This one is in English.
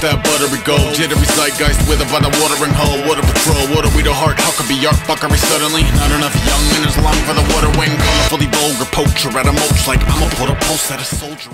that buttery gold. Jittery zeitgeist withered by the watering hole. Water patrol, water we the heart. How could be art fuckery suddenly? Not enough young men is long for the water wing. Colorfully vulgar poacher at a mulch like I'ma put a pulse at a soldier.